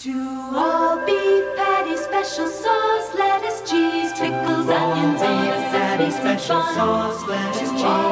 To all beef patty, special sauce, lettuce, cheese, pickles, onions and a special sauce, lettuce, cheese,